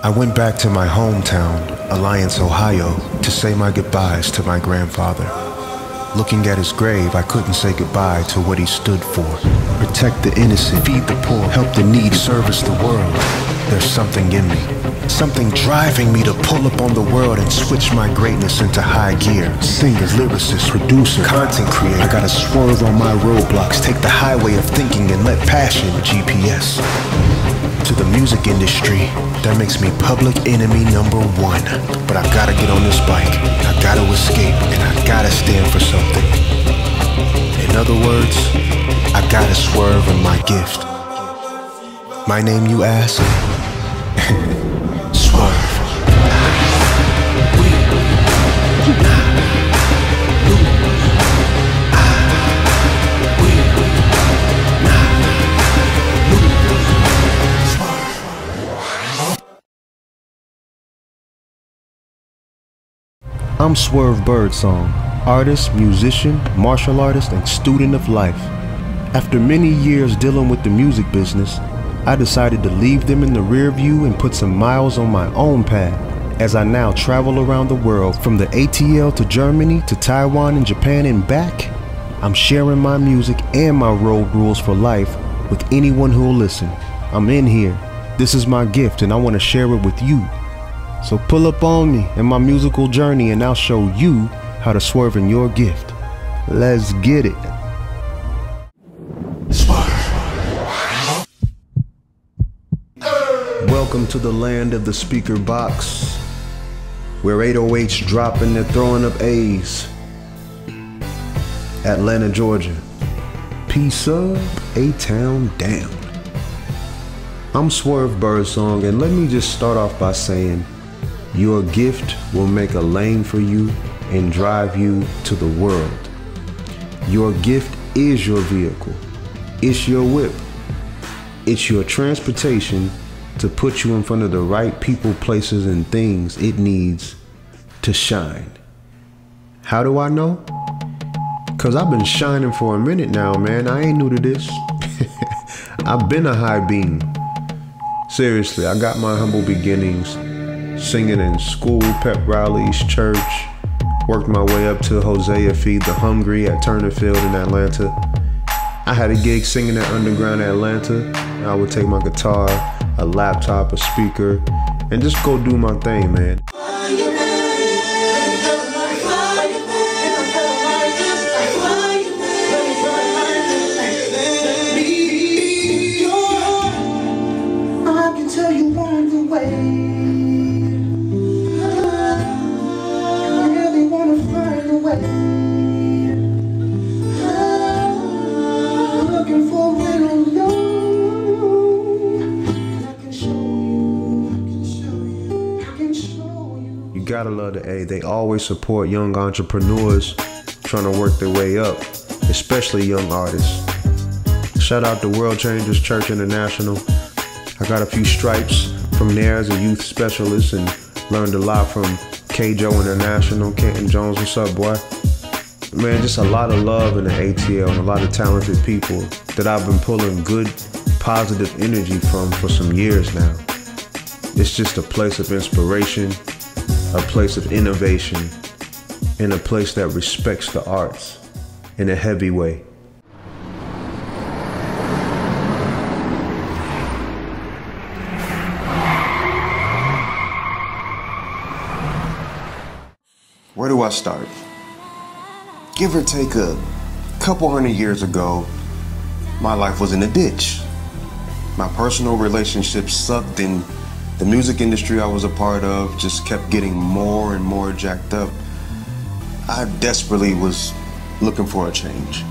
I went back to my hometown, Alliance, Ohio, to say my goodbyes to my grandfather. Looking at his grave, I couldn't say goodbye to what he stood for. Protect the innocent, feed the poor, help the needy, service the world. There's something in me, something driving me to pull up on the world and switch my greatness into high gear. Singer, lyricist, producer, content creator. I gotta swerve on my roadblocks, take the highway of thinking and let passion GPS to the music industry, that makes me public enemy number one. But I gotta get on this bike, I gotta escape, and I gotta stand for something. In other words, I gotta swerve on my gift. My name, you ask? I'm Swerve Birdsong, artist, musician, martial artist, and student of life. After many years dealing with the music business, I decided to leave them in the rear view and put some miles on my own path as I now travel around the world from the ATL to Germany to Taiwan and Japan and back. I'm sharing my music and my road rules for life with anyone who will listen. I'm in here. This is my gift and I want to share it with you. So pull up on me in my musical journey and I'll show you how to swerve in your gift. Let's get it. Welcome to the land of the speaker box, where 808's dropping, they're throwing up A's. Atlanta, Georgia. Peace up, A-Town down. I'm Swerve Birdsong, and let me just start off by saying your gift will make a lane for you and drive you to the world. Your gift is your vehicle. It's your whip. It's your transportation to put you in front of the right people, places, and things it needs to shine. How do I know? Cause I've been shining for a minute now, man. I ain't new to this. I've been a high beam. Seriously, I got my humble beginnings singing in school, pep rallies, church. Worked my way up to Hosea Feed the Hungry at Turner Field in Atlanta. I had a gig singing at Underground Atlanta. I would take my guitar, a laptop, a speaker, and just go do my thing, man. Gotta love the A. They always support young entrepreneurs trying to work their way up, especially young artists. Shout out to World Changers Church International. I got a few stripes from there as a youth specialist and learned a lot from KJO International, Kenton Jones. What's up, boy? Man, just a lot of love in the ATL and a lot of talented people that I've been pulling good, positive energy from for some years now. It's just a place of inspiration, a place of innovation, and a place that respects the arts in a heavy way. Where do I start? Give or take a couple hundred years ago, my life was in a ditch. My personal relationships sucked, and the music industry I was a part of just kept getting more and more jacked up. I desperately was looking for a change.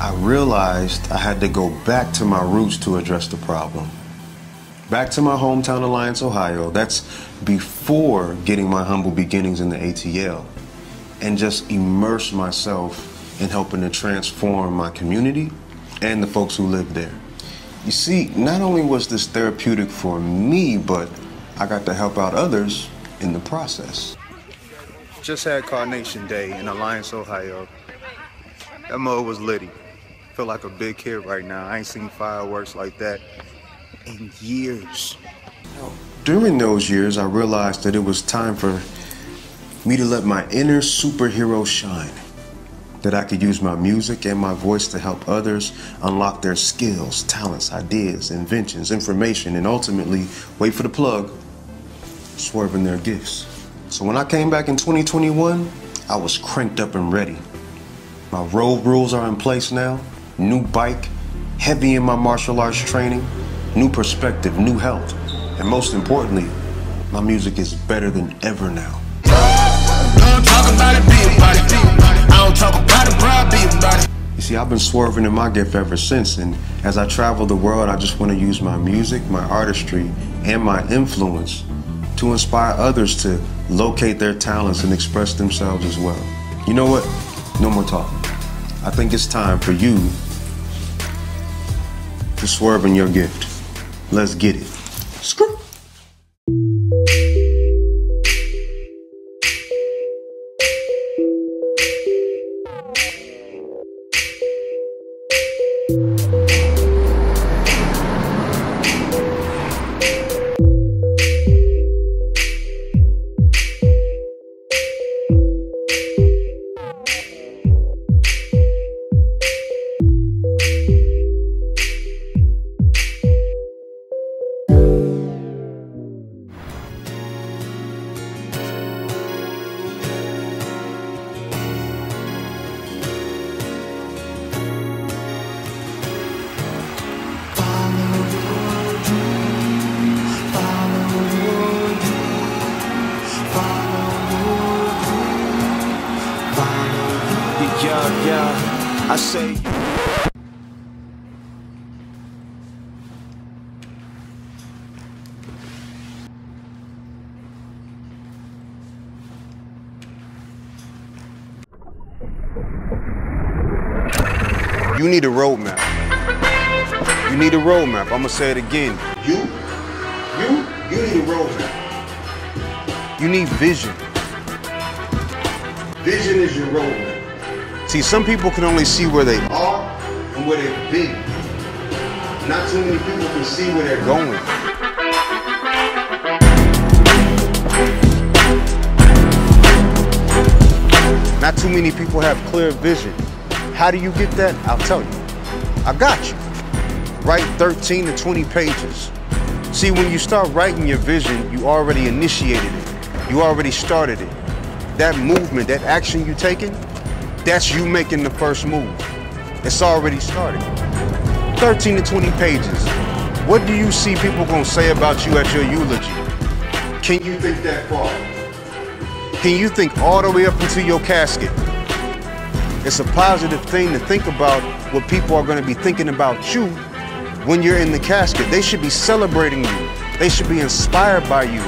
I realized I had to go back to my roots to address the problem. Back to my hometown, Alliance, Ohio. That's before getting my humble beginnings in the ATL. And just immerse myself in helping to transform my community and the folks who live there. You see, not only was this therapeutic for me, but I got to help out others in the process. Just had Carnation Day in Alliance, Ohio. That mode was litty. Feel like a big kid right now. I ain't seen fireworks like that in years. During those years, I realized that it was time for me to let my inner superhero shine. That I could use my music and my voice to help others unlock their skills, talents, ideas, inventions, information, and ultimately, wait for the plug, swerving their gifts. So when I came back in 2021, I was cranked up and ready. My road rules are in place now, new bike, heavy in my martial arts training, new perspective, new health, and most importantly, my music is better than ever now. Don't talk about it, be about it. I don't talk about it, bro, be about it. You see, I've been swerving in my gift ever since, and as I travel the world, I just want to use my music, my artistry, and my influence to inspire others to locate their talents and express themselves as well. You know what? No more talking. I think it's time for you to swerve in your gift. Let's get it. Screw. You need a roadmap. You need a roadmap. I'm gonna say it again. You, you, you need a roadmap. You need vision. Vision is your roadmap. See, some people can only see where they are. And where they've been. Not too many people can see where they're going. going. Not too many people have clear vision. How do you get that? I'll tell you. I got you. Write 13 to 20 pages. See, when you start writing your vision, you already initiated it. You already started it. That movement, that action you taking, that's you making the first move. It's already started. 13 to 20 pages. What do you see people gonna say about you at your eulogy? Can you think that far? Can you think all the way up into your casket? It's a positive thing to think about what people are gonna be thinking about you when you're in the casket. They should be celebrating you. They should be inspired by you.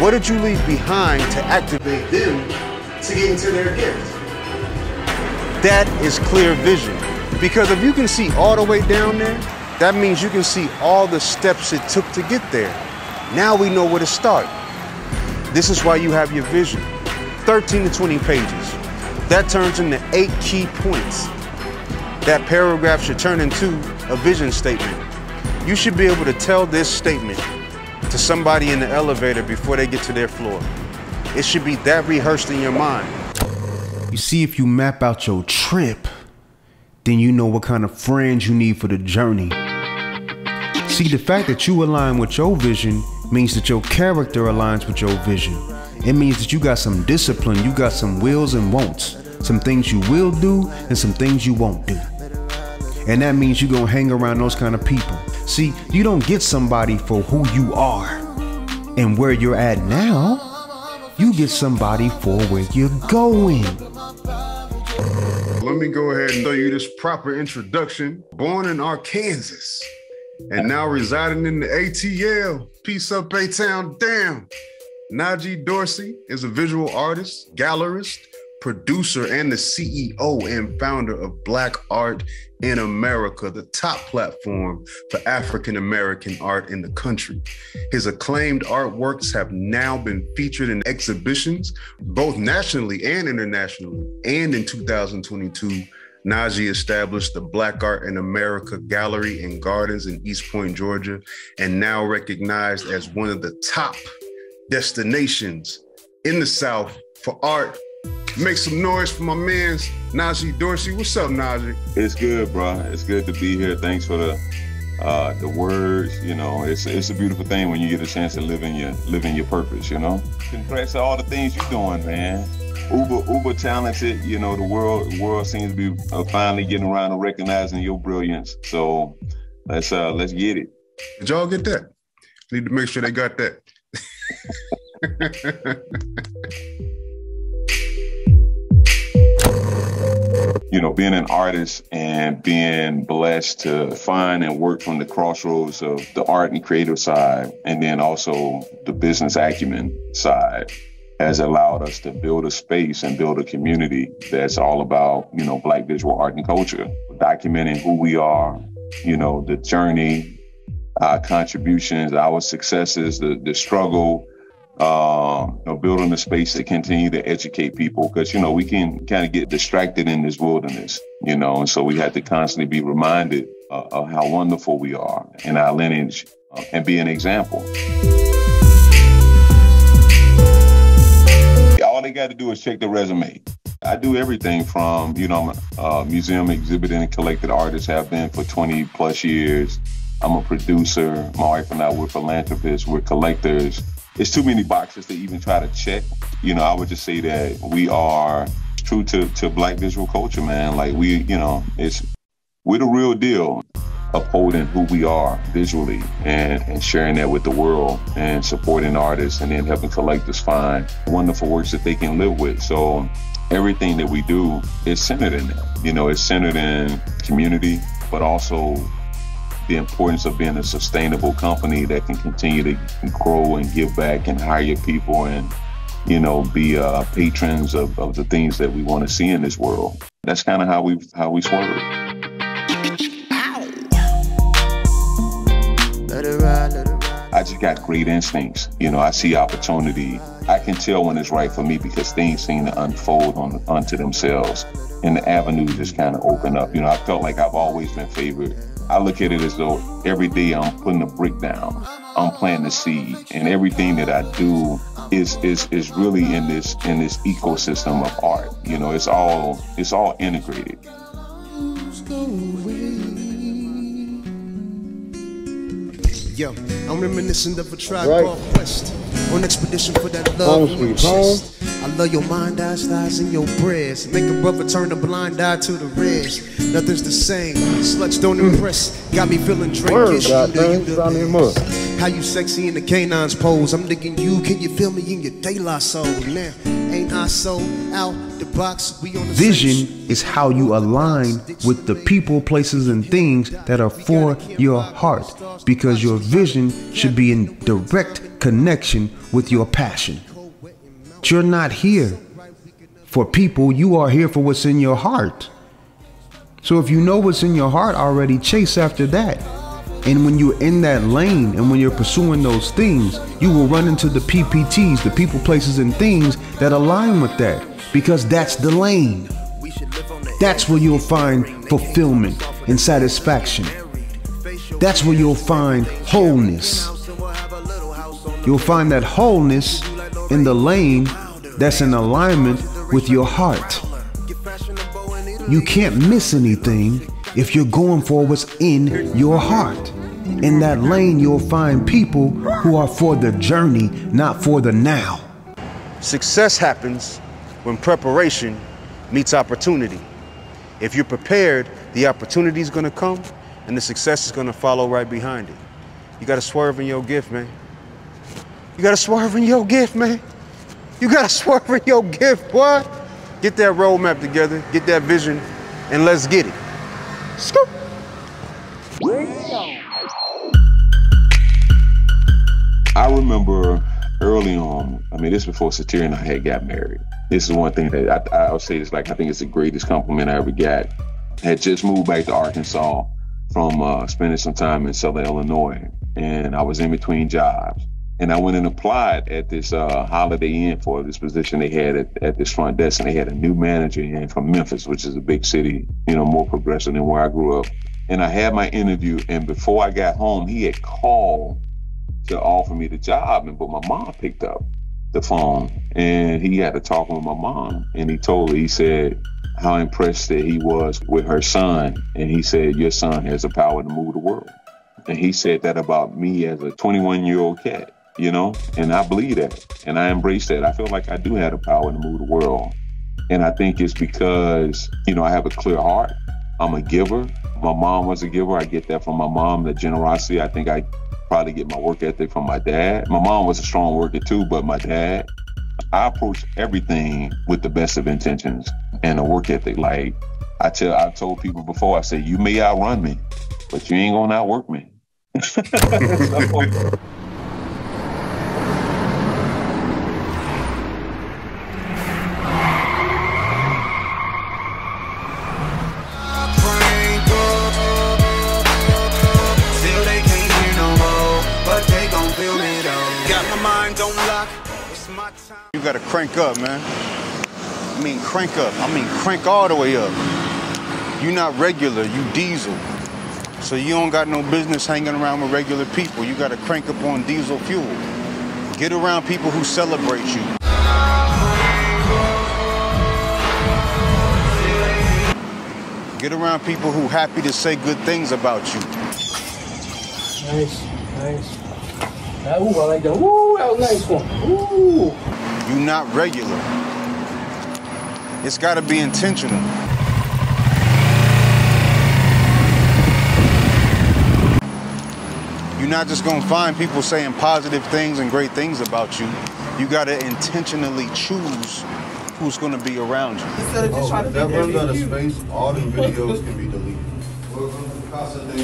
What did you leave behind to activate Them to get into their gift. That is clear vision. Because if you can see all the way down there, that means you can see all the steps it took to get there. Now we know where to start. This is why you have your vision. 13 to 20 pages. That turns into eight key points. That paragraph should turn into a vision statement. You should be able to tell this statement to somebody in the elevator before they get to their floor. It should be that rehearsed in your mind. You see, if you map out your trip, then you know what kind of friends you need for the journey. See, the fact that you align with your vision means that your character aligns with your vision. It means that you got some discipline, you got some wills and wants, some things you will do and some things you won't do. And that means you're gonna hang around those kind of people. See, you don't get somebody for who you are and where you're at now. You get somebody for where you're going. Let me go ahead and show you this proper introduction. Born in Arkansas and now residing in the ATL. Peace up, A Town. Damn. Najee Dorsey is a visual artist, gallerist, producer, and the CEO and founder of Black Art in America, the top platform for African American art in the country. His acclaimed artworks have now been featured in exhibitions, both nationally and internationally. And in 2022, Najee established the Black Art in America Gallery and Gardens in East Point, Georgia, and now recognized as one of the top destinations in the South for art. Make some noise for my man's Najee Dorsey. What's up, Najee? It's good, bro. It's good to be here. Thanks for the uh, the words. You know, it's it's a beautiful thing when you get a chance to live in your live in your purpose. You know, congrats to all the things you're doing, man. Uber uber talented. You know, the world the world seems to be uh, finally getting around to recognizing your brilliance. So let's uh let's get it. Did y'all get that? Need to make sure they got that. you know, being an artist and being blessed to find and work from the crossroads of the art and creative side, and then also the business acumen side, has allowed us to build a space and build a community that's all about, you know, Black visual art and culture, documenting who we are, you know, the journey, our contributions, our successes, the, the struggle, uh, you know, building a space to continue to educate people because you know we can kind of get distracted in this wilderness, you know, and so we have to constantly be reminded uh, of how wonderful we are and our lineage uh, and be an example. They got to do is check the resume. I do everything from, you know, a uh, museum exhibiting and collected artist, have been for 20 plus years. I'm a producer. My wife and I, we're philanthropists, we're collectors it's too many boxes to even try to check. You know, I would just say that we are true to, to black visual culture, man. Like we, you know, it's we're the real deal, upholding who we are visually and, and sharing that with the world and supporting artists and then helping collectors find wonderful works that they can live with. So everything that we do is centered in that. You know, it's centered in community, but also the importance of being a sustainable company that can continue to grow and give back and hire people and you know be uh, patrons of, of the things that we want to see in this world that's kind of how we how we swerve I just got great instincts. You know, I see opportunity. I can tell when it's right for me because things seem to unfold on onto themselves and the avenues just kind of open up. You know, I felt like I've always been favored I look at it as though every day I'm putting a brick down. I'm planting a seed, and everything that I do is is is really in this in this ecosystem of art. You know, it's all it's all integrated. Yo, I'm reminiscent of a tribe right. called Quest. On expedition for that love in your chest. I love your mind, eyes, thighs, and your breasts. Make a brother turn a blind eye to the rest. Nothing's the same. Sluts don't impress. Got me feeling drinkish. How you sexy in the canines pose. I'm digging you. Can you feel me in your daylight soul? Now, ain't I so out the box? We on the Vision is how you align with the people, places, and things that are for your heart. Because your vision should be in direct connection with your passion. You're not here for people, you are here for what's in your heart. So if you know what's in your heart already, chase after that. And when you're in that lane and when you're pursuing those things, you will run into the PPTs, the people, places, and things that align with that because that's the lane. That's where you'll find fulfillment and satisfaction. That's where you'll find wholeness. You'll find that wholeness in the lane that's in alignment with your heart. You can't miss anything if you're going for what's in your heart. In that lane, you'll find people who are for the journey, not for the now. Success happens when preparation meets opportunity. If you're prepared, the opportunity is going to come and the success is going to follow right behind it. You got to swerve in your gift, man. You got to swerve in your gift, man. You got to swerve in your gift, boy. Get that roadmap together, get that vision, and let's get it. Scoop. I remember early on, I mean, this before Satiri and I had got married. This is one thing that I, I'll say is like, I think it's the greatest compliment I ever got. I had just moved back to Arkansas from uh, spending some time in Southern Illinois, and I was in between jobs. And I went and applied at this uh, Holiday Inn for this position they had at, at this front desk, and they had a new manager in from Memphis, which is a big city, you know, more progressive than where I grew up. And I had my interview, and before I got home, he had called to offer me the job, and but my mom picked up the phone, and he had to talk with my mom, and he told her, he said how impressed that he was with her son, and he said, your son has the power to move the world. And he said that about me as a 21 year old cat you know, and I believe that and I embrace that. I feel like I do have the power to move the world. And I think it's because, you know, I have a clear heart. I'm a giver. My mom was a giver. I get that from my mom, the generosity. I think I probably get my work ethic from my dad. My mom was a strong worker too, but my dad, I approach everything with the best of intentions and a work ethic. Like I tell, I've told people before, I say, you may outrun me, but you ain't gonna outwork me. gotta crank up, man. I mean, crank up. I mean, crank all the way up. You not regular, you diesel. So you don't got no business hanging around with regular people. You gotta crank up on diesel fuel. Get around people who celebrate you. Get around people who happy to say good things about you. Nice, nice. Ah, Ooh, I like that. Ooh, that was nice one. Ooh. You not regular. It's gotta be intentional. You're not just gonna find people saying positive things and great things about you. You gotta intentionally choose who's gonna be around you. Instead of just trying to That figure runs out of space. All the videos can be deleted.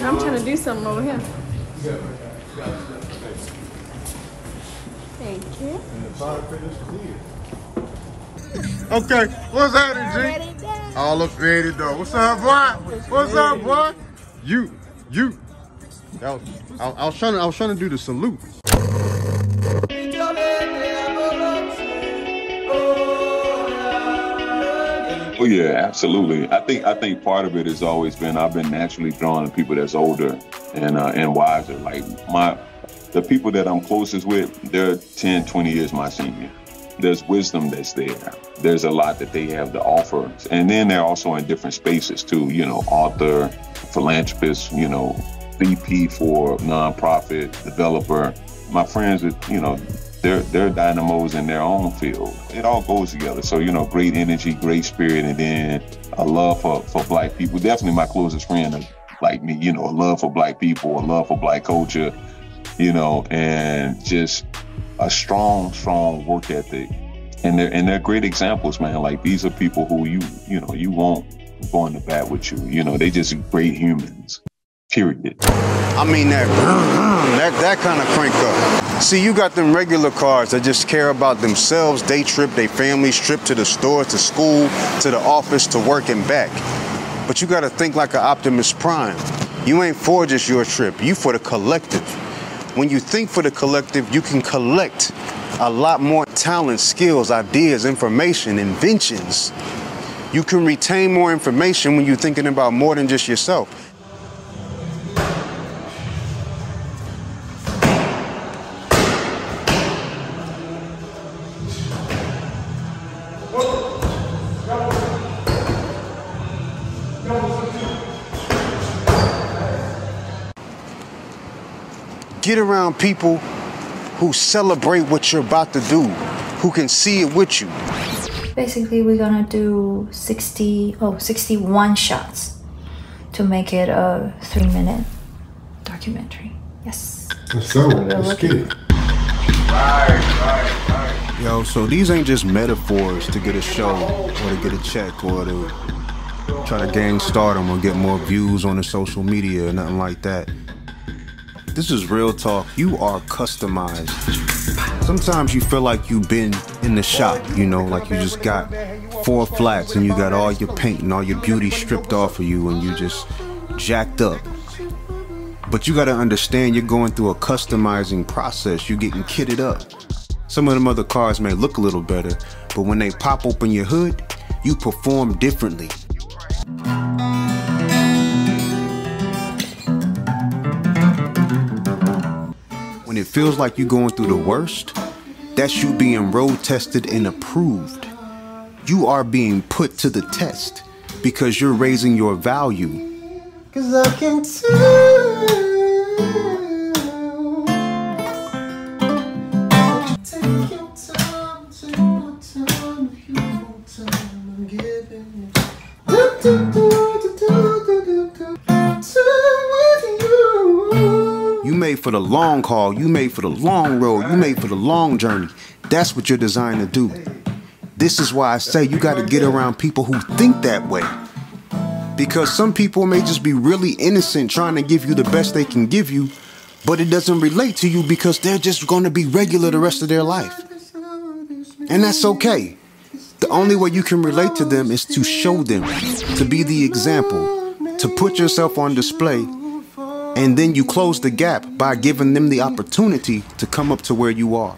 I'm trying to do something over here. Thank you. Okay, what's happening, G? All up in it though. What's up, boy? What's up, boy? You, you. That was, I, I was trying to, I was trying to do the salute. Oh yeah, absolutely. I think I think part of it has always been I've been naturally drawn to people that's older and uh, and wiser. Like my the people that I'm closest with, they're 10, 20 years my senior. There's wisdom that's there. There's a lot that they have to offer. And then they're also in different spaces too, you know, author, philanthropist, you know, VP for nonprofit, developer. My friends you know, they're they're dynamos in their own field. It all goes together. So, you know, great energy, great spirit, and then a love for, for black people. Definitely my closest friend like me, you know, a love for black people, a love for black culture, you know, and just a strong, strong work ethic. And they're and they're great examples, man. Like these are people who you, you know, you won't go bat with you. You know, they just great humans. Period. I mean that that that kind of crank up. See, you got them regular cars that just care about themselves, day trip, their families, trip to the store, to school, to the office, to work and back. But you gotta think like an Optimus Prime. You ain't for just your trip, you for the collective. When you think for the collective, you can collect a lot more talent, skills, ideas, information, inventions. You can retain more information when you're thinking about more than just yourself. Get around people who celebrate what you're about to do, who can see it with you. Basically, we're gonna do 60, oh, 61 shots to make it a three minute documentary. Yes. Let's go. We're Let's get it. Yo, so these ain't just metaphors to get a show or to get a check or to try to gain stardom or get more views on the social media or nothing like that. This is real talk. You are customized Sometimes you feel like you've been in the shop, you know, like you just got four flats and you got all your paint and all your beauty stripped off of you and you just jacked up. But you gotta understand you're going through a customizing process. You're getting kitted up. Some of them other cars may look a little better, but when they pop open your hood, you perform differently. It feels like you're going through the worst, that's you being road tested and approved. You are being put to the test because you're raising your value. Cause I can tell. For the long haul, you made for the long road, you made for the long journey. That's what you're designed to do. This is why I say you got to get around people who think that way. Because some people may just be really innocent trying to give you the best they can give you, but it doesn't relate to you because they're just going to be regular the rest of their life. And that's okay. The only way you can relate to them is to show them, to be the example, to put yourself on display, and then you close the gap by giving them the opportunity to come up to where you are.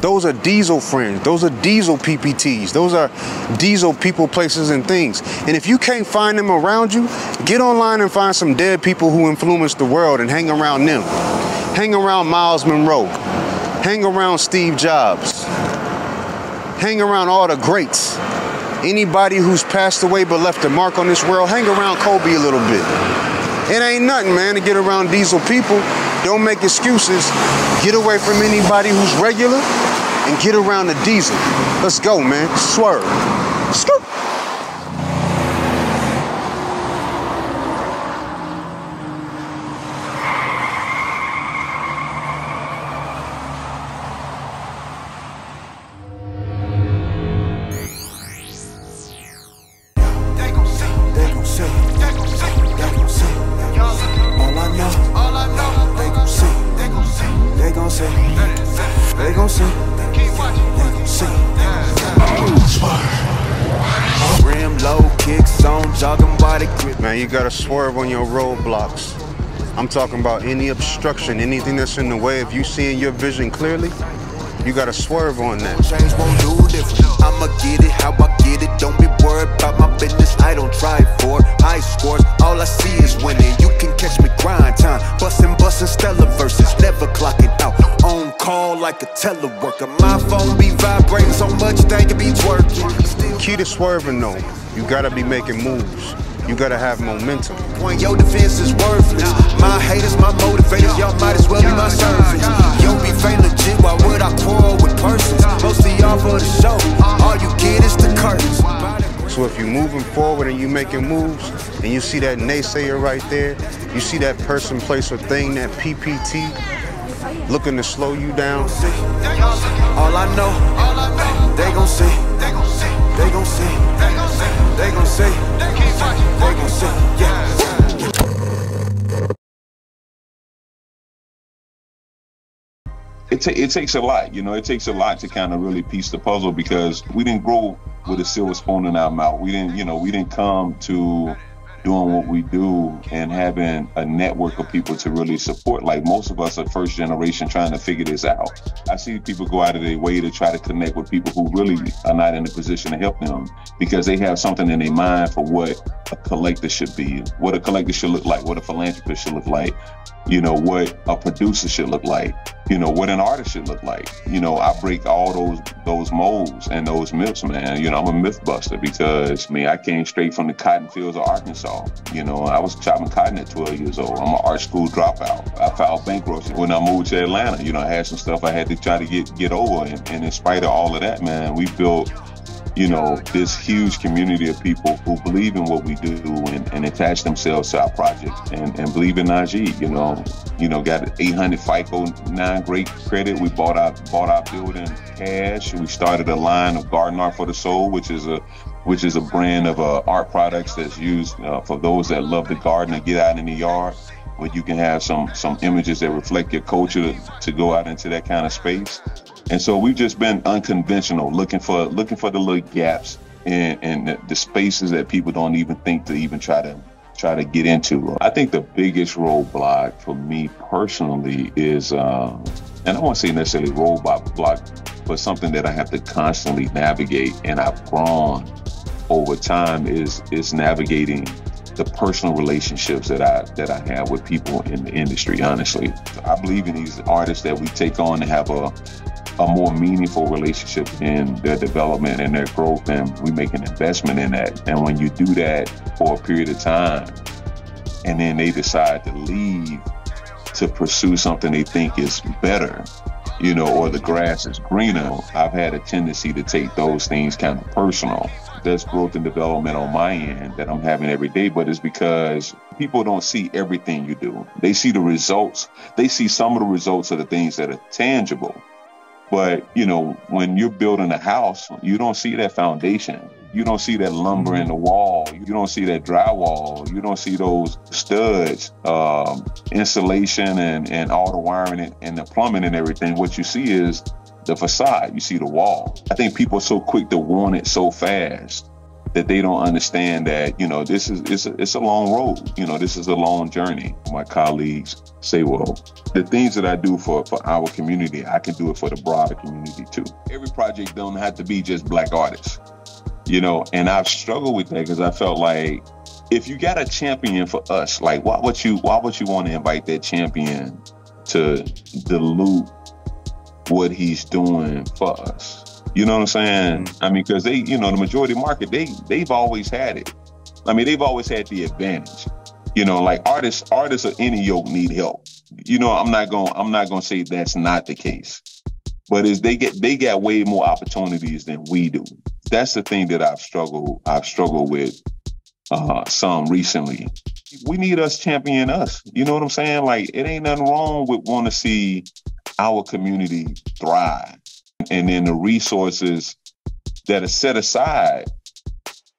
Those are diesel friends. Those are diesel PPTs. Those are diesel people, places, and things. And if you can't find them around you, get online and find some dead people who influenced the world and hang around them. Hang around Myles Munroe. Hang around Steve Jobs. Hang around all the greats. Anybody who's passed away but left a mark on this world, hang around Kobe a little bit. It ain't nothing, man, to get around diesel people. Don't make excuses. Get away from anybody who's regular and get around the diesel. Let's go, man. Swerve. Swerve on your roadblocks. I'm talking about any obstruction, anything that's in the way of you seeing your vision clearly. You gotta swerve on that. Change won't do different. I'ma get it how I get it. Don't be worried about my business. I don't try for high scores. All I see is winning. You can catch me grind time. Bustin', bustin' stellar verses. Never clocking out. On call like a teleworker. My phone be vibrating so much they can be twerking. Key to swerving though, you gotta be making moves. You gotta have momentum. When your defense is worthless. My haters, my motivators. Y'all might as well be my servants. Yo, be fake legit. Why would I quarrel with persons? Most of y'all for the show. All you get is the curtains. So if you're moving forward and you're making moves, and you see that naysayer right there, you see that person, place, or thing, that PPT, looking to slow you down. All I know, they gon' see, they gon' see, they gon' say, they gon' say, they gon' say, yeah. it, it takes a lot, you know, it takes a lot to kind of really piece the puzzle because we didn't grow with a silver spoon in our mouth. We didn't, you know, we didn't come to doing what we do and having a network of people to really support. Like most of us are first generation trying to figure this out. I see people go out of their way to try to connect with people who really are not in a position to help them because they have something in their mind for what a collector should be, what a collector should look like, what a philanthropist should look like, you know, what a producer should look like, you know, what an artist should look like. You know, I break all those those molds and those myths, man. You know, I'm a myth buster because I mean I came straight from the cotton fields of Arkansas. You know, I was chopping cotton at 12 years old. I'm an art school dropout. I filed bankruptcy when I moved to Atlanta. You know, I had some stuff I had to try to get get over, and, and in spite of all of that, man, we built you know, this huge community of people who believe in what we do and, and attach themselves to our project and, and believe in Najee, you know, you know, got 800 FICO, nine great credit. We bought our, bought our building cash. We started a line of Garden Art for the Soul, which is a, which is a brand of uh, art products that's used uh, for those that love the garden and get out in the yard. where you can have some some images that reflect your culture to, to go out into that kind of space. And so we've just been unconventional, looking for looking for the little gaps in, in the, the spaces that people don't even think to even try to try to get into. I think the biggest roadblock for me personally is, uh, and I won't say necessarily roadblock, but something that I have to constantly navigate, and I've grown over time is is navigating the personal relationships that I that I have with people in the industry. Honestly, I believe in these artists that we take on to have a a more meaningful relationship in their development and their growth, and we make an investment in that. And when you do that for a period of time, and then they decide to leave to pursue something they think is better, you know, or the grass is greener, I've had a tendency to take those things kind of personal there's growth and development on my end that I'm having every day, but it's because people don't see everything you do. They see the results. They see some of the results of the things that are tangible. But, you know, when you're building a house, you don't see that foundation. You don't see that lumber in the wall. You don't see that drywall. You don't see those studs, um, insulation, and, and all the wiring and, and the plumbing and everything. What you see is the facade, you see the wall. I think people are so quick to want it so fast that they don't understand that, you know, this is it's a, it's a long road. You know, this is a long journey. My colleagues say, well, the things that I do for, for our community, I can do it for the broader community too. Every project don't have to be just black artists. You know, and I've struggled with that because I felt like if you got a champion for us, like why would you why would you want to invite that champion to dilute what he's doing for us. You know what I'm saying? Mm-hmm. I mean, because they, you know, the majority market, they they've always had it. I mean, they've always had the advantage. You know, like artists, artists of any yoke need help. You know, I'm not going I'm not gonna say that's not the case. But is they get they got way more opportunities than we do. That's the thing that I've struggled I've struggled with uh, some recently. We need us champion us. You know what I'm saying? Like it ain't nothing wrong with want to see our community thrive. And then the resources that are set aside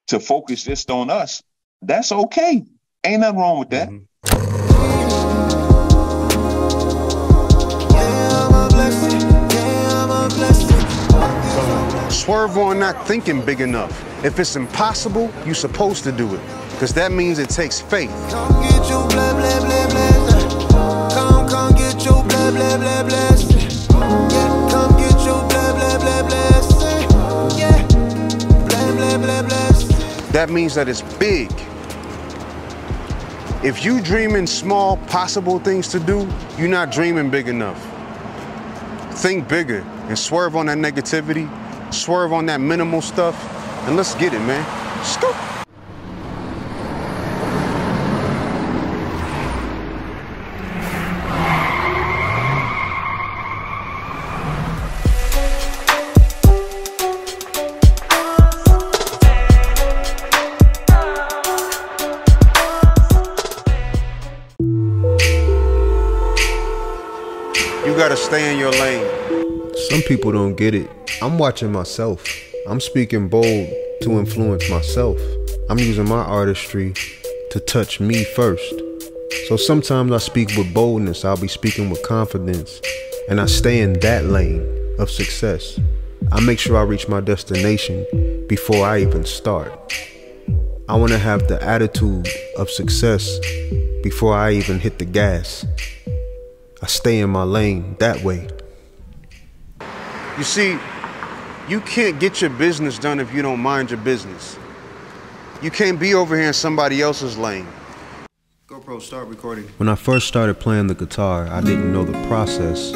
to focus just on us, that's okay. Ain't nothing wrong with that. Mm-hmm. Swerve on not thinking big enough. If it's impossible, you're supposed to do it. Because that means it takes faith. That means that it's big. If you dreaming small, possible things to do, you're not dreaming big enough. Think bigger and swerve on that negativity, swerve on that minimal stuff, and let's get it, man. Scoop. Stay in your lane. Some people don't get it. I'm watching myself. I'm speaking bold to influence myself. I'm using my artistry to touch me first. So sometimes I speak with boldness, I'll be speaking with confidence, and I stay in that lane of success. I make sure I reach my destination before I even start. I want to have the attitude of success before I even hit the gas. I stay in my lane that way. You see, you can't get your business done if you don't mind your business. You can't be over here in somebody else's lane. GoPro, start recording. When I first started playing the guitar, I didn't know the process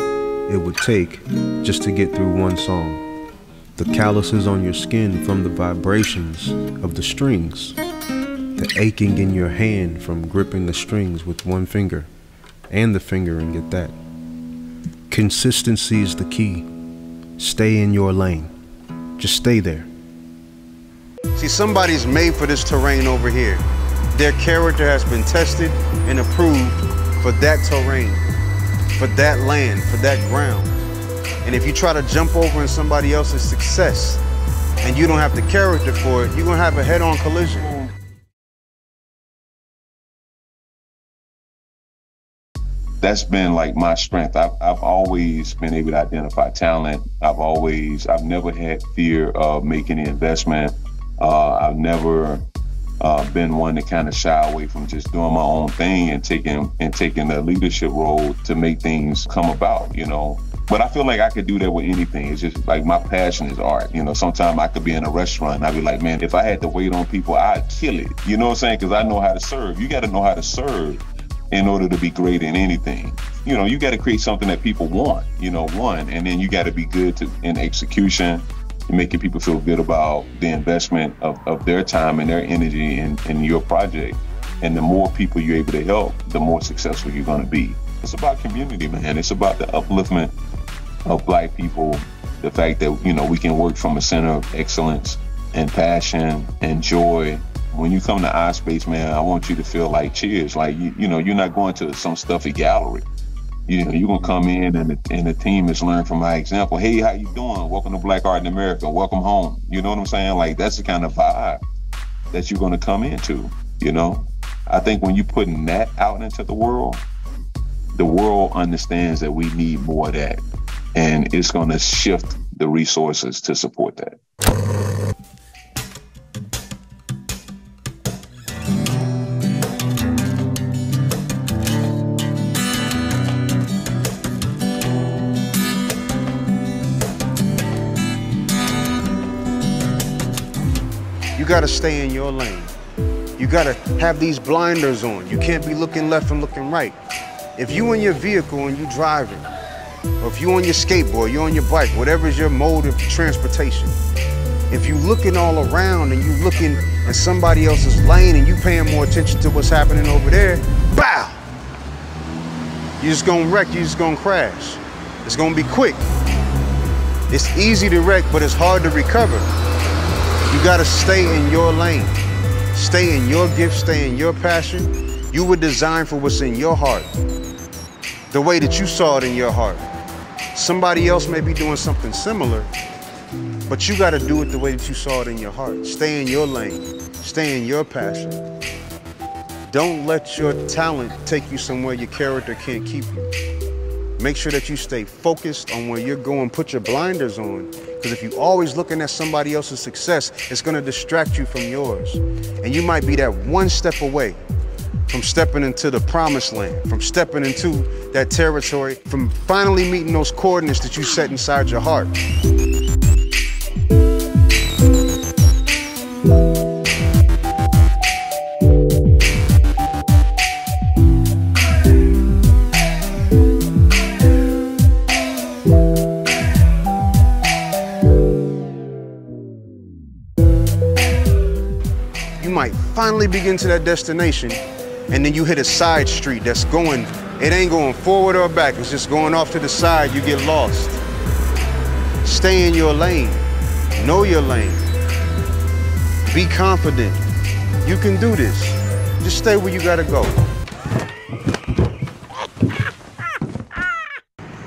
it would take just to get through one song. The calluses on your skin from the vibrations of the strings, the aching in your hand from gripping the strings with one finger and the finger and get that. Consistency is the key. Stay in your lane. Just stay there. See, somebody's made for this terrain over here. Their character has been tested and approved for that terrain, for that land, for that ground. And if you try to jump over in somebody else's success and you don't have the character for it, you're gonna have a head-on collision. That's been like my strength. I've, I've always been able to identify talent. I've always, I've never had fear of making an investment. Uh, I've never uh, been one to kind of shy away from just doing my own thing and taking and taking a leadership role to make things come about. You know, but I feel like I could do that with anything. It's just like my passion is art. You know, sometimes I could be in a restaurant and I'd be like, man, if I had to wait on people, I'd kill it. You know what I'm saying? Because I know how to serve. You got to know how to serve in order to be great in anything. You know, you got to create something that people want, you know, one, and then you got to be good to, in execution, making people feel good about the investment of, of their time and their energy in, in your project. And the more people you're able to help, the more successful you're going to be. It's about community, man. It's about the upliftment of black people. The fact that, you know, we can work from a center of excellence and passion and joy when you come to iSpace, man, I want you to feel like cheers. Like you, you know, you're not going to some stuffy gallery. You know, you're gonna come in and the, and the team is learn from my example. Hey, how you doing? Welcome to Black Art in America. Welcome home. You know what I'm saying? Like that's the kind of vibe that you're gonna come into. You know, I think when you're putting that out into the world, the world understands that we need more of that, and it's gonna shift the resources to support that. Gotta stay in your lane. You gotta have these blinders on. You can't be looking left and looking right. If you in your vehicle and you driving, or if you on your skateboard, you're on your bike, whatever is your mode of transportation, if you looking all around and you looking in somebody else's lane and you paying more attention to what's happening over there, bow! You're just gonna wreck, you're just gonna crash. It's gonna be quick. It's easy to wreck, but it's hard to recover. You gotta stay in your lane. Stay in your gift, stay in your passion. You were designed for what's in your heart. The way that you saw it in your heart. Somebody else may be doing something similar, but you gotta do it the way that you saw it in your heart. Stay in your lane. Stay in your passion. Don't let your talent take you somewhere your character can't keep you. Make sure that you stay focused on where you're going. Put your blinders on because if you're always looking at somebody else's success, it's gonna distract you from yours. And you might be that one step away from stepping into the promised land, from stepping into that territory, from finally meeting those coordinates that you set inside your heart. Finally begin to that destination, and then you hit a side street that's going, it ain't going forward or back, it's just going off to the side, you get lost. Stay in your lane, know your lane, be confident. You can do this. Just stay where you gotta go.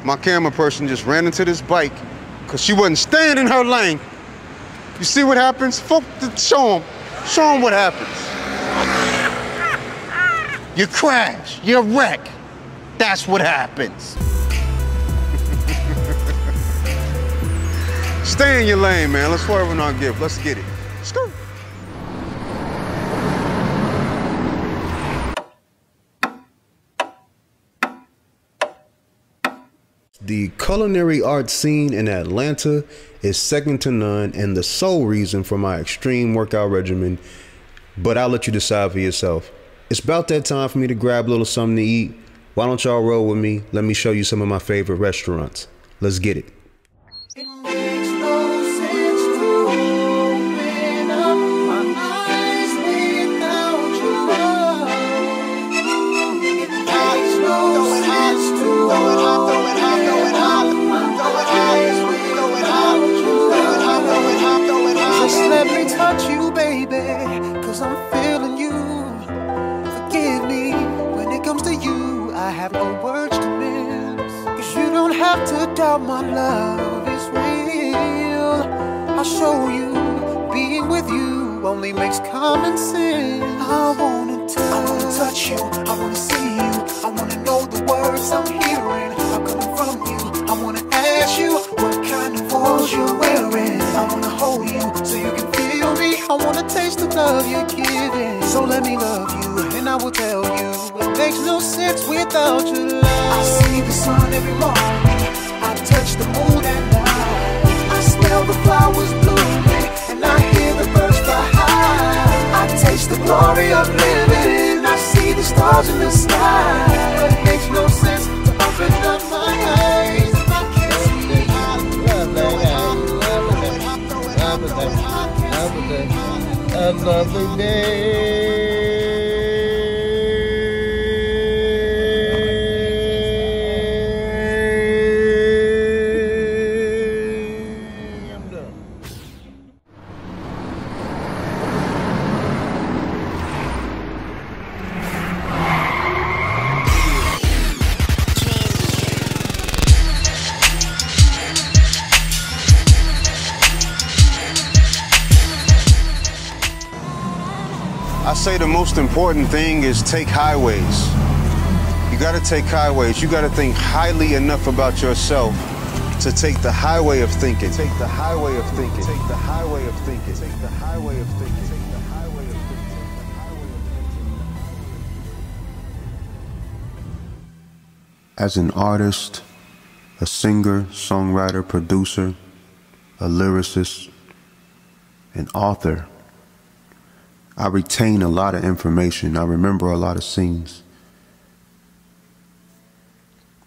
My camera person just ran into this bike because she wasn't staying in her lane. You see what happens? Show them. Show them what happens. You crash, you wreck. That's what happens. Stay in your lane, man. Let's swerve on our gift. Let's get it. Let's. The culinary art scene in Atlanta is second to none and the sole reason for my extreme workout regimen, but I'll let you decide for yourself. It's about that time for me to grab a little something to eat. Why don't y'all roll with me? Let me show you some of my favorite restaurants. Let's get it. Only makes common sense. I wanna touch, I wanna touch you, I wanna see you, I wanna know the words I'm hearing are coming from you. I wanna ask you what kind of clothes you're wearing. I wanna hold you so you can feel me. I wanna taste the love you're giving. So let me love you, and I will tell you it makes no sense without your love. I see the sun every morning. Another day. Important thing is take highways. You gotta take highways. You gotta think highly enough about yourself to take the highway of thinking. Take the highway of thinking. Take the highway of thinking. Take the highway of thinking. Take the highway of thinking. As an artist, a singer, songwriter, producer, a lyricist, an author, I retain a lot of information. I remember a lot of scenes.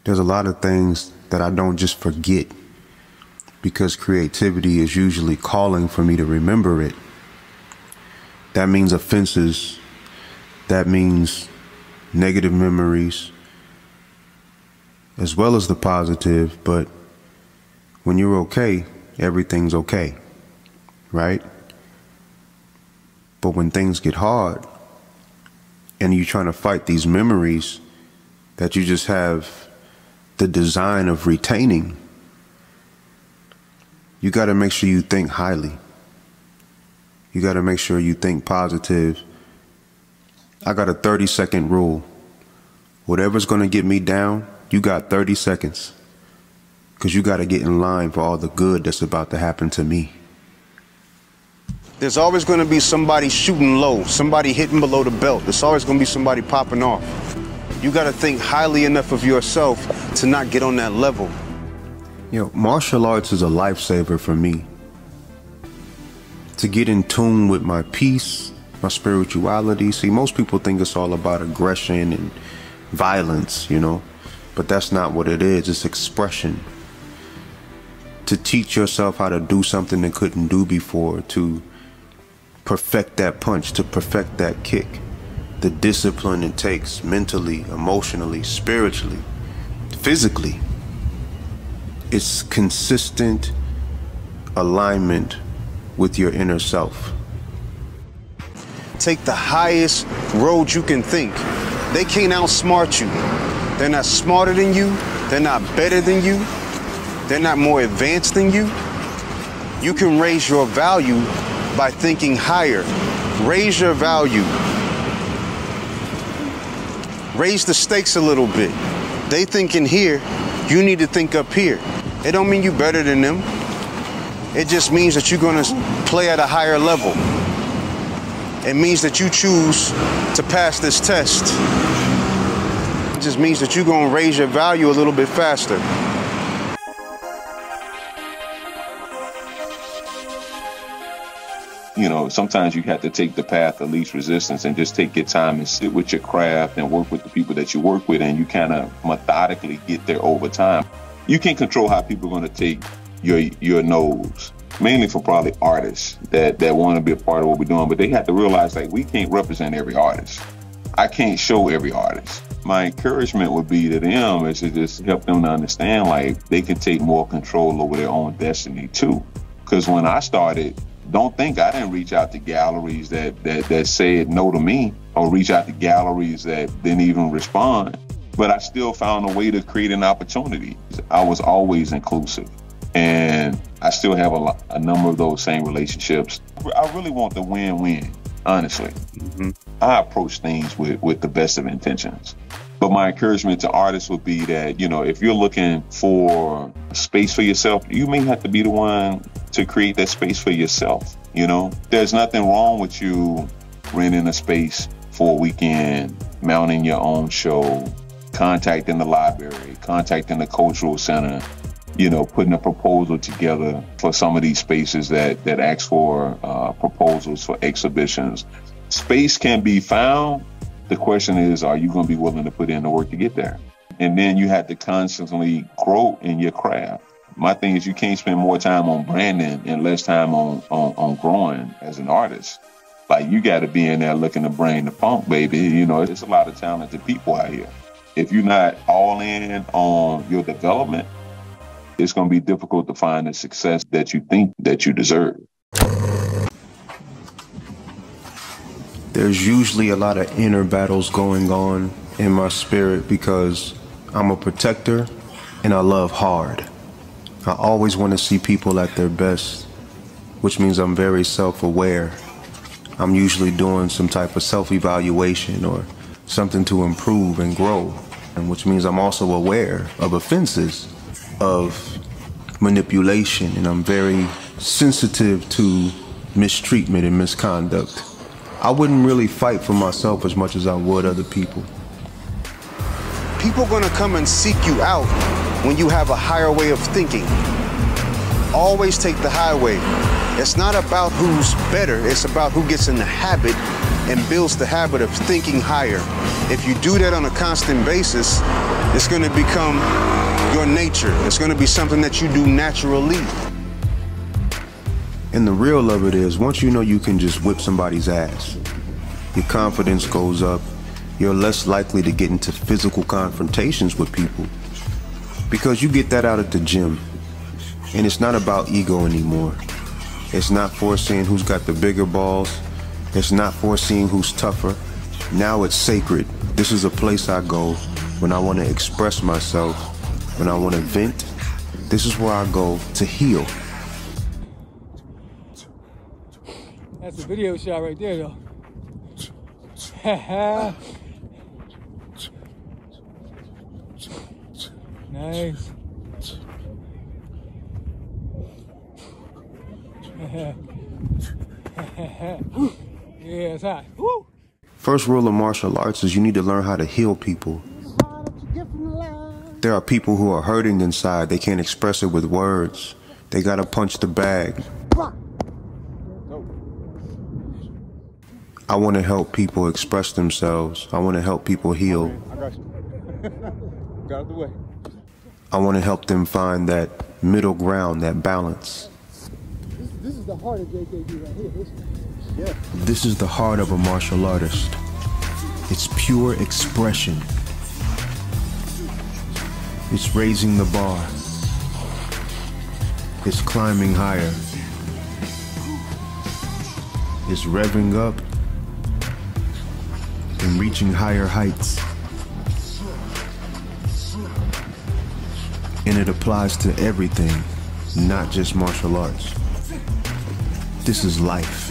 There's a lot of things that I don't just forget because creativity is usually calling for me to remember it. That means offenses. That means negative memories as well as the positive, but when you're okay, everything's okay, right? But when things get hard and you're trying to fight these memories that you just have the design of retaining, you got to make sure you think highly. You got to make sure you think positive. I got a 30 second rule. Whatever's going to get me down, you got 30 seconds. Because you got to get in line for all the good that's about to happen to me. There's always going to be somebody shooting low, somebody hitting below the belt. There's always going to be somebody popping off. You got to think highly enough of yourself to not get on that level. You know, martial arts is a lifesaver for me. To get in tune with my peace, my spirituality. See, most people think it's all about aggression and violence, you know, but that's not what it is. It's expression. To teach yourself how to do something that couldn't do before, to perfect that punch, to perfect that kick. The discipline it takes mentally, emotionally, spiritually, physically. It's consistent alignment with your inner self. Take the highest road you can think. They can't outsmart you. They're not smarter than you. They're not better than you. They're not more advanced than you. You can raise your value by thinking higher. Raise your value. Raise the stakes a little bit. They thinking here, you need to think up here. It don't mean you better than them. It just means that you're gonna play at a higher level. It means that you choose to pass this test. It just means that you're gonna raise your value a little bit faster. You know, sometimes you have to take the path of least resistance and just take your time and sit with your craft and work with the people that you work with, and you kind of methodically get there over time. You can't control how people are going to take your your nose, mainly for probably artists that that want to be a part of what we're doing, but they have to realize like we can't represent every artist. I can't show every artist. My encouragement would be to them is to just help them to understand like they can take more control over their own destiny too. Because when I started, don't think I didn't reach out to galleries that, that that said no to me or reach out to galleries that didn't even respond. But I still found a way to create an opportunity. I was always inclusive. And I still have a, lot, a number of those same relationships. I really want the win-win, honestly. Mm-hmm. I approach things with, with the best of intentions. But my encouragement to artists would be that, you know, if you're looking for space for yourself, you may have to be the one to create that space for yourself. You know, there's nothing wrong with you renting a space for a weekend, mounting your own show, contacting the library, contacting the cultural center, you know, putting a proposal together for some of these spaces that that ask for uh, proposals for exhibitions. Space can be found. The question is, are you going to be willing to put in the work to get there? And then you have to constantly grow in your craft. My thing is, you can't spend more time on branding and less time on on, on growing as an artist. Like you got to be in there looking to bring the funk, baby. You know, it's a lot of talented people out here. If you're not all in on your development, it's going to be difficult to find the success that you think that you deserve. There's usually a lot of inner battles going on in my spirit because I'm a protector and I love hard. I always want to see people at their best, which means I'm very self aware. I'm usually doing some type of self evaluation or something to improve and grow, and which means I'm also aware of offenses, of manipulation, and I'm very sensitive to mistreatment and misconduct. I wouldn't really fight for myself as much as I would other people. People gonna come and seek you out when you have a higher way of thinking. Always take the highway. It's not about who's better, it's about who gets in the habit and builds the habit of thinking higher. If you do that on a constant basis, it's gonna become your nature. It's gonna be something that you do naturally. And the real of it is, once you know you can just whip somebody's ass, your confidence goes up. You're less likely to get into physical confrontations with people because you get that out at the gym. And it's not about ego anymore. It's not foreseeing who's got the bigger balls. It's not foreseeing who's tougher. Now it's sacred. This is a place I go when I want to express myself, when I want to vent. This is where I go to heal. That's a video shot right there, though. nice. yeah, it's hot. Woo! First rule of martial arts is you need to learn how to heal people. There are people who are hurting inside. They can't express it with words. They gotta punch the bag. I want to help people express themselves. I want to help people heal. I got you. got out the way. I want to help them find that middle ground, that balance. This, this is the heart of JKD right here. This, yeah. This is the heart of a martial artist. It's pure expression. It's raising the bar. It's climbing higher. It's revving up and reaching higher heights. And it applies to everything, not just martial arts. This is life.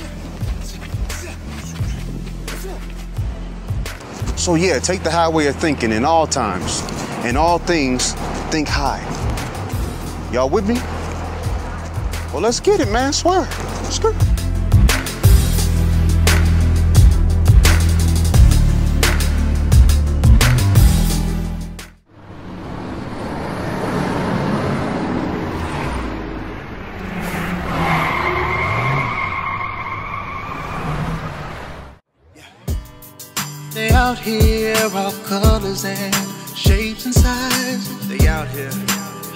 So yeah, take the highway of thinking in all times. In all things, think high. Y'all with me? Well, let's get it, man. Swear. Let's go. Out here, all colors and shapes and sizes. They out here.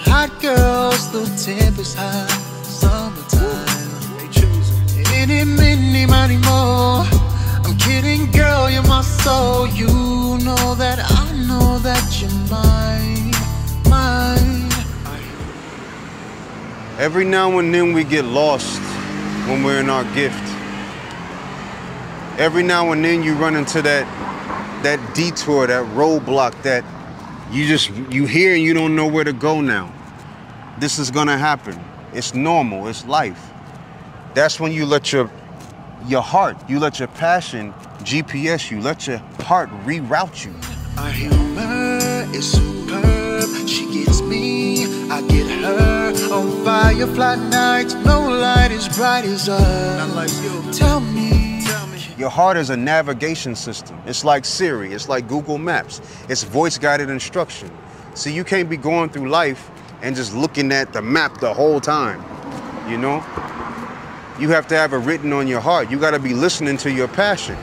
Hot girls, the temper's high. Summertime. They choosing. Any, mini, money, more. I'm kidding, girl, you're my soul. You know that I know that you're mine. Mine. Every now and then we get lost when we're in our gift. Every now and then you run into that that detour, that roadblock that you just you hear and you don't know where to go now. This is gonna happen. It's normal, it's life. That's when you let your your heart, you let your passion GPS you, let your heart reroute you. Our humor is superb. She gets me, I get her. On firefly nights, no light as bright as us. Not like you. Tell me. Your heart is a navigation system. It's like Siri, it's like Google Maps. It's voice guided instruction. See, you can't be going through life and just looking at the map the whole time, you know? You have to have it written on your heart. You got to be listening to your passion.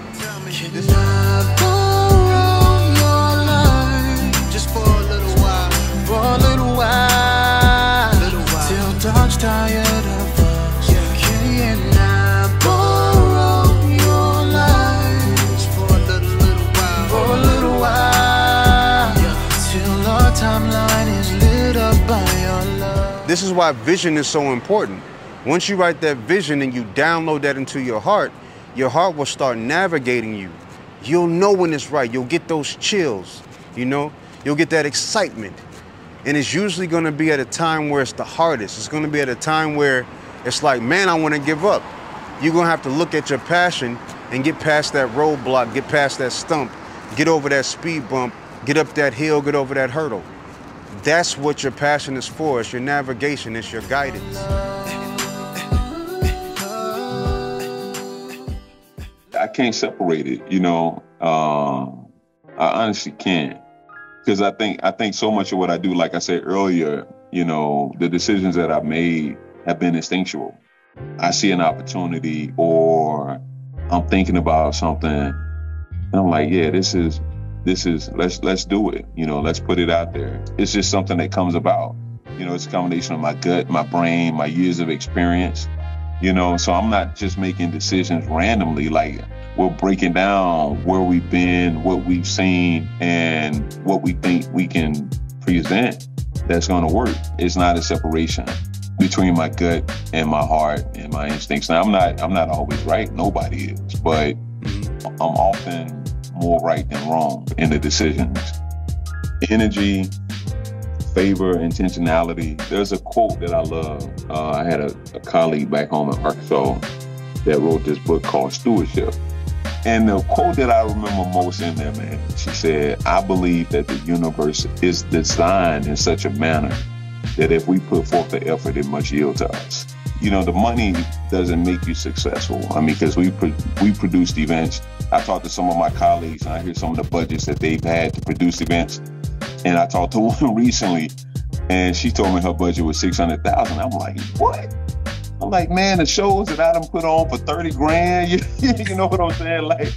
This is why vision is so important. Once you write that vision and you download that into your heart, your heart will start navigating you. You'll know when it's right. You'll get those chills, you know? You'll get that excitement. And it's usually gonna be at a time where it's the hardest. It's gonna be at a time where it's like, man, I wanna give up. You're gonna have to look at your passion and get past that roadblock, get past that stump, get over that speed bump, get up that hill, get over that hurdle. That's what your passion is for. It's your navigation, it's your guidance. I can't separate it, you know. Uh, I honestly can't, because I think I think so much of what I do, like I said earlier, you know, the decisions that I've made have been instinctual. I see an opportunity, or I'm thinking about something, and I'm like, yeah, this is this is let's let's do it. You know, let's put it out there. It's just something that comes about. You know, it's a combination of my gut, my brain, my years of experience. You know, so I'm not just making decisions randomly. Like we're breaking down where we've been, what we've seen, and what we think we can present that's going to work. It's not a separation between my gut and my heart and my instincts. Now, I'm not I'm not always right. Nobody is, but mm-hmm. I'm often more right than wrong in the decisions. Energy, favor, intentionality. There's a quote that I love. Uh, I had a, a colleague back home in Arkansas that wrote this book called Stewardship. And the quote that I remember most in there, man, she said, I believe that the universe is designed in such a manner that if we put forth the effort, it must yield to us. You know, the money doesn't make you successful. I mean, because we pro- we produced events. I talked to some of my colleagues, and I hear some of the budgets that they've had to produce events. And I talked to one recently, and she told me her budget was six hundred thousand. I'm like, what? I'm like, man, the shows that I done put on for 30 grand, you, you know what I'm saying? Like,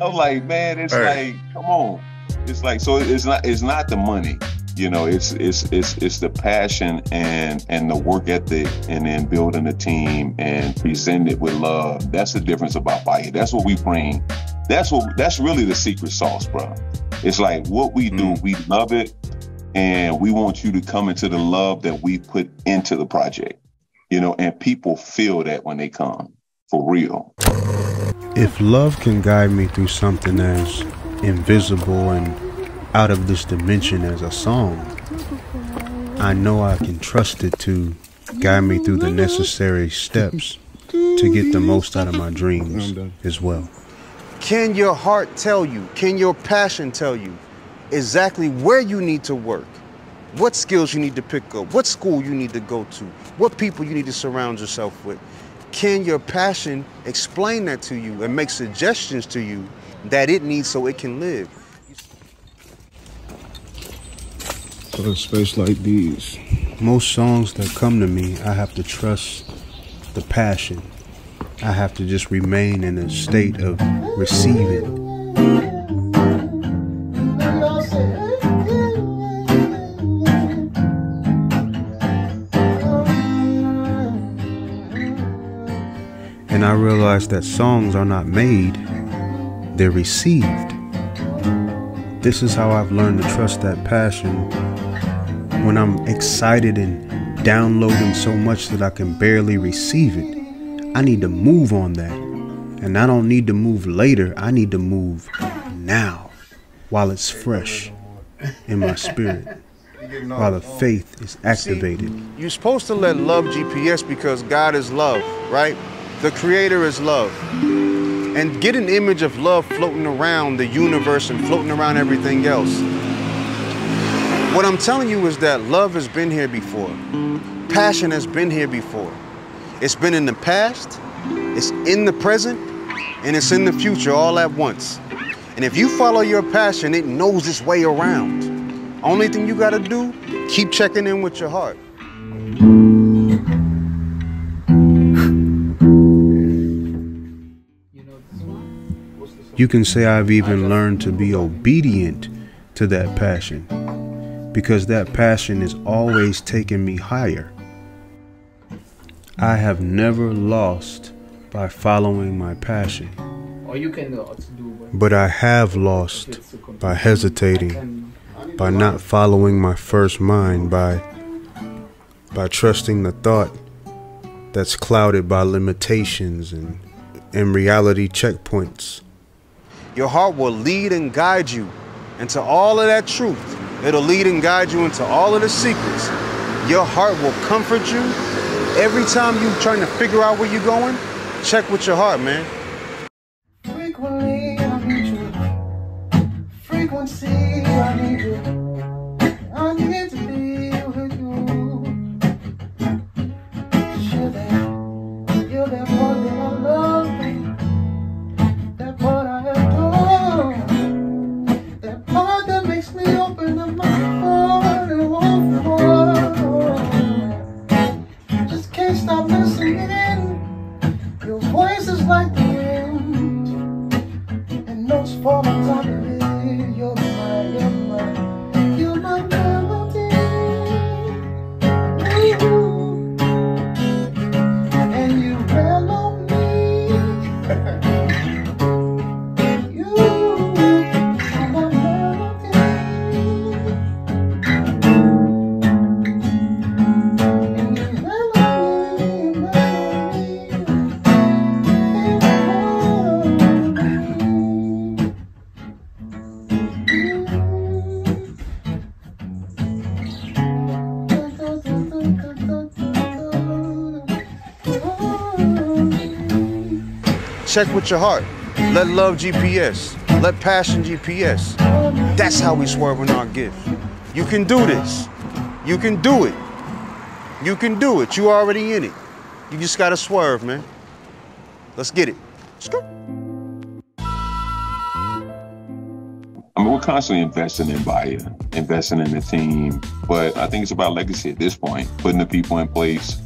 I'm like, man, it's Hey. like, come on. It's like, so it's not, it's not the money, you know, it's, it's, it's, it's the passion and, and the work ethic and then building a team and presenting it with love. That's the difference about fire. That's what we bring. That's what, that's really the secret sauce, bro. It's like what we do, mm. we love it. And we want you to come into the love that we put into the project you know, and people feel that when they come for real. If love can guide me through something as invisible and out of this dimension as a song, I know I can trust it to guide me through the necessary steps to get the most out of my dreams as well. Can your heart tell you, can your passion tell you exactly where you need to work? What skills you need to pick up? What school you need to go to? What people you need to surround yourself with? Can your passion explain that to you and make suggestions to you that it needs so it can live? For a space like these, most songs that come to me, I have to trust the passion. I have to just remain in a state of receiving. And I realized that songs are not made, they're received. This is how I've learned to trust that passion when I'm excited and downloading so much that I can barely receive it. I need to move on that. And I don't need to move later, I need to move now while it's fresh in my spirit, while the faith is activated. You're supposed to let love GPS because God is love, right? The creator is love. and get an image of love floating around the universe and floating around everything else. What I'm telling you is that love has been here before. Passion has been here before. It's been in the past, it's in the present, and it's in the future all at once. And if you follow your passion, it knows its way around. Only thing you gotta do, keep checking in with your heart. You can say I've even learned to be obedient to that passion because that passion is always taking me higher. I have never lost by following my passion. Or you can uh, do But I have lost by hesitating, by not following my first mind, by by trusting the thought that's clouded by limitations and and reality checkpoints. Your heart will lead and guide you into all of that truth. It'll lead and guide you into all of the secrets. Your heart will comfort you. Every time you're trying to figure out where you're going, check with your heart, man. Check with your heart. Let love GPS. Let passion GPS. That's how we swerve in our gift. You can do this. You can do it. You can do it. You already in it. You just gotta swerve, man. Let's get it. I mean, we're constantly investing in BAIA, investing in the team, but I think it's about legacy at this point, putting the people in place,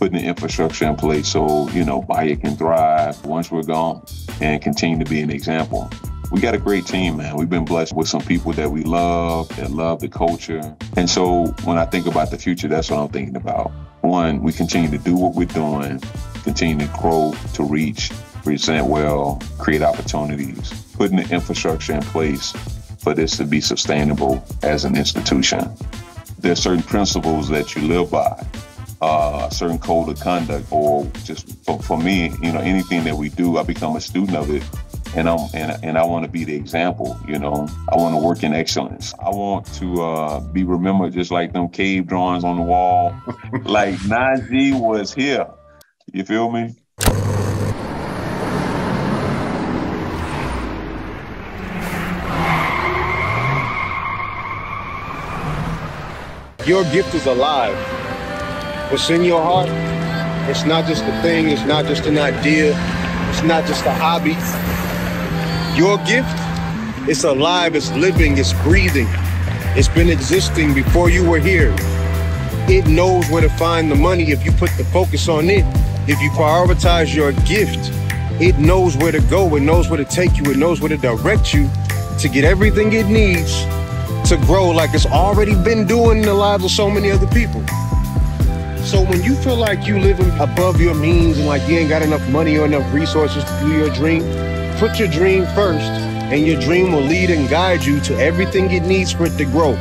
putting the infrastructure in place so, you know, BAIA can thrive once we're gone and continue to be an example. We got a great team, man. We've been blessed with some people that we love, that love the culture. And so when I think about the future, that's what I'm thinking about. One, we continue to do what we're doing, continue to grow, to reach, present well, create opportunities, putting the infrastructure in place for this to be sustainable as an institution. There's certain principles that you live by, uh, a certain code of conduct, or just for, for me, you know, anything that we do, I become a student of it. And I'm and, and I want to be the example, you know. I want to work in excellence. I want to uh, be remembered just like them cave drawings on the wall, like Najee was here. You feel me? Your gift is alive. What's in your heart, it's not just a thing, it's not just an idea, it's not just a hobby. Your gift, it's alive, it's living, it's breathing. It's been existing before you were here. It knows where to find the money if you put the focus on it. If you prioritize your gift, it knows where to go, it knows where to take you, it knows where to direct you to get everything it needs to grow like it's already been doing in the lives of so many other people. So when you feel like you're living above your means and like you ain't got enough money or enough resources to do your dream, put your dream first and your dream will lead and guide you to everything it needs for it to grow.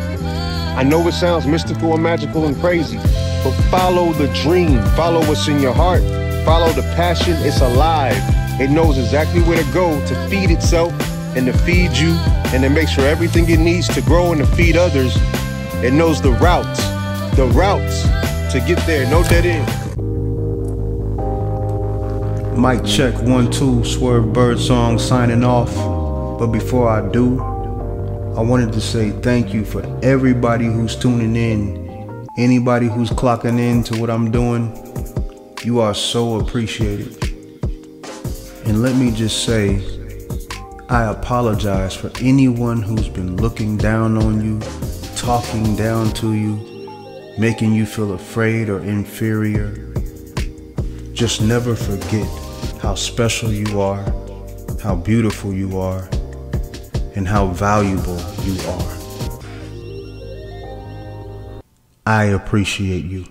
I know it sounds mystical and magical and crazy, but follow the dream, follow what's in your heart, follow the passion, it's alive. It knows exactly where to go to feed itself and to feed you and to make sure everything it needs to grow and to feed others. It knows the routes, the routes to get there, no dead end. Mic check one, two, Swerve Birdsong signing off. But before I do, I wanted to say thank you for everybody who's tuning in, anybody who's clocking in to what I'm doing. You are so appreciated. And let me just say, I apologize for anyone who's been looking down on you, talking down to you, making you feel afraid or inferior. Just never forget how special you are, how beautiful you are, and how valuable you are. I appreciate you.